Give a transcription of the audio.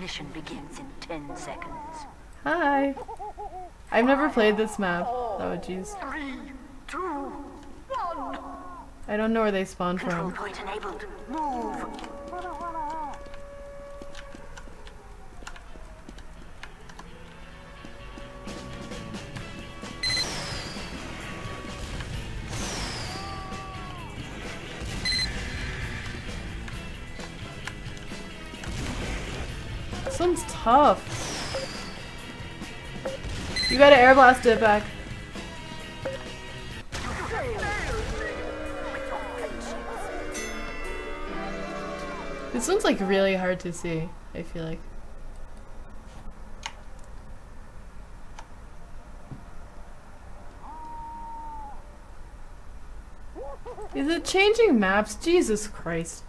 Mission begins in 10 seconds. Hi. I've never played this map. Oh jeez. Three, two, one. I don't know where they spawn Control from. point enabled. Move. This one's tough. You gotta air blast it back. This one's like really hard to see, I feel like. Is it changing maps? Jesus Christ.